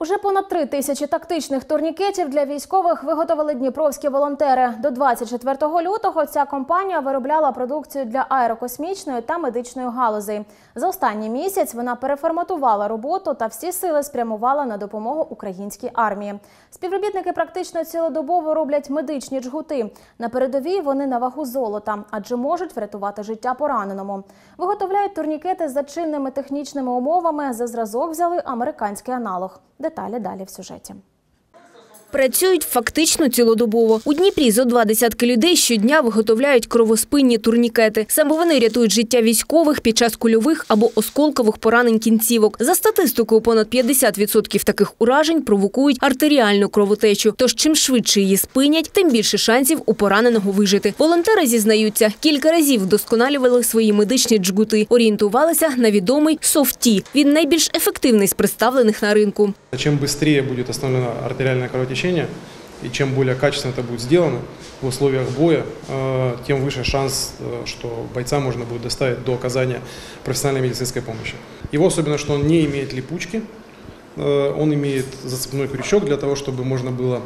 Уже понад три тисячі тактичних турнікетів для військових виготовили дніпровські волонтери. До 24 лютого ця компанія виробляла продукцію для аерокосмічної та медичної галузей. За останній місяць вона переформатувала роботу та всі сили спрямувала на допомогу українській армії. Співробітники практично цілодобово роблять медичні джгути. На передовій вони на вагу золота, адже можуть врятувати життя пораненому. Виготовляють турнікети за чинними технічними умовами. За зразок взяли американський аналог. Деталі далі в сюжеті. Працюють фактично цілодобово. У Дніпрі зо два десятки людей щодня виготовляють кровоспинні турнікети. Саме вони рятують життя військових під час кульових або осколкових поранень кінцівок. За статистикою, понад 50% таких уражень провокують артеріальну кровотечу. Тож чим швидше її спинять, тим більше шансів у пораненого вижити. Волонтери зізнаються, кілька разів вдосконалювали свої медичні джгути, орієнтувалися на відомий софті. Він найбільш ефективний з представлених на ринку. Чем быстрее будет остановлено артериальное кровотечение и чем более качественно это будет сделано в условиях боя, э, тем выше шанс, э, что бойца можно будет доставить до оказания профессиональной медицинской помощи. Его особенно, что он не имеет липучки, э, он имеет зацепной крючок для того, чтобы можно было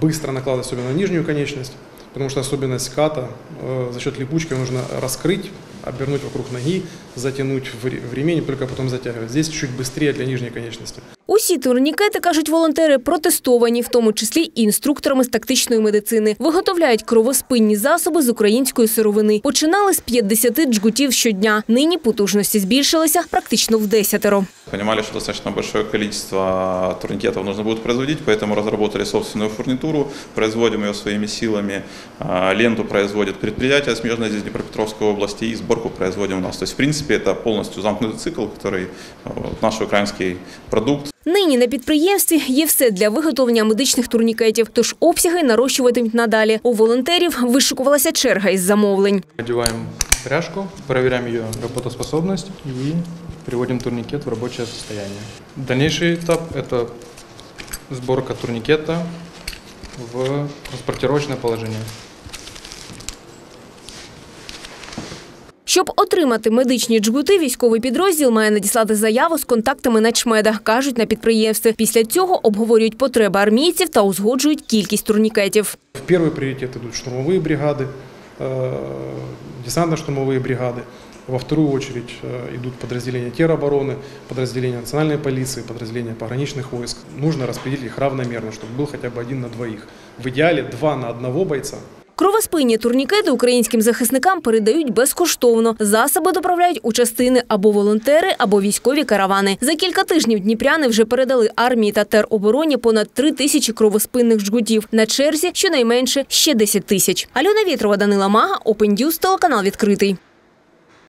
быстро накладывать, особенно нижнюю конечность, потому что особенность ката э, за счет липучки нужно раскрыть, обернуть вокруг ноги, затянуть в ре- в ремень и только потом затягивать. Здесь чуть быстрее для нижней конечности. Усі турнікети, кажуть волонтери, протестовані, в тому числі і інструкторами з тактичної медицини. Виготовляють кровоспинні засоби з української сировини. Починали з 50 джгутів щодня. Нині потужності збільшилися практично в десятеро. Понимали, что достаточно большое количество турникетов нужно будет производить, поэтому разработали собственную фурнитуру, производим ее своими силами. А, Ленту производит предприятие смежное здесь Днепропетровской области и сборку производим у нас. То есть, в принципе, это полностью замкнутый цикл, который э, вот, наш украинский продукт Нині на підприємстві є все для виготовлення медичних турнікетів, тож обсяги нарощуватимуть надалі. У волонтерів вишикувалася черга із замовлень. Одеваем пряжку, проверяем ее работоспособность и приводим турникет в рабочее состояние. Дальнейший этап – это сборка турникета в транспортировочное положение. Щоб отримати медичні джгути, військовий підрозділ має надіслати заяву з контактами начмеда, кажуть на підприємстві. Після цього обговорюють потреби армійців та узгоджують кількість турнікетів. В первый приоритет идут штурмовые бригады, э, десантно-штурмовые бригады. Во вторую очередь э, идут подразделения теробороны, подразделения национальной полиции, подразделения пограничных войск. Нужно распределить их равномерно, чтобы был хотя бы один на двоих. В идеале два на одного бойца. Кровоспинні турнікети українським захисникам передають безкоштовно. Засоби доправляють у частини або волонтери, або військові каравани. За кілька тижнів дніпряни вже передали армії та теробороні понад три тисячі кровоспинних жгутів. На черзі щонайменше ще 10 тисяч. Альона Вітрова, Данила Мага, Open News, телеканал відкритий.